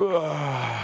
으아...